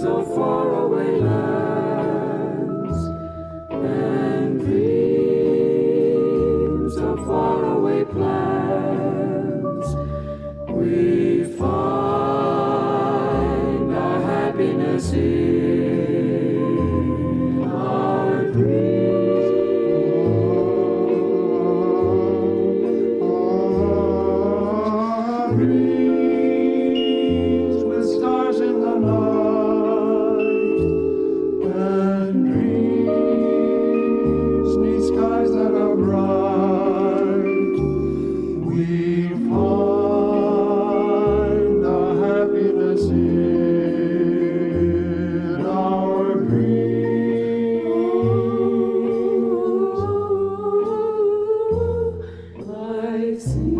of faraway lands and dreams of faraway plans. We find our happiness here.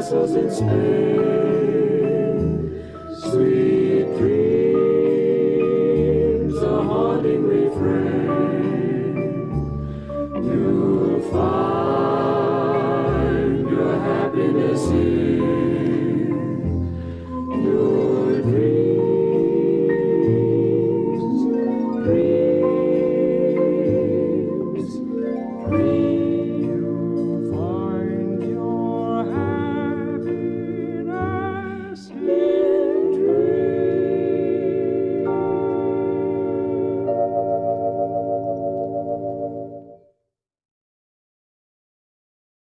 Castles in Spain, Sweet dreams, a haunting refrain. You'll find your happiness here.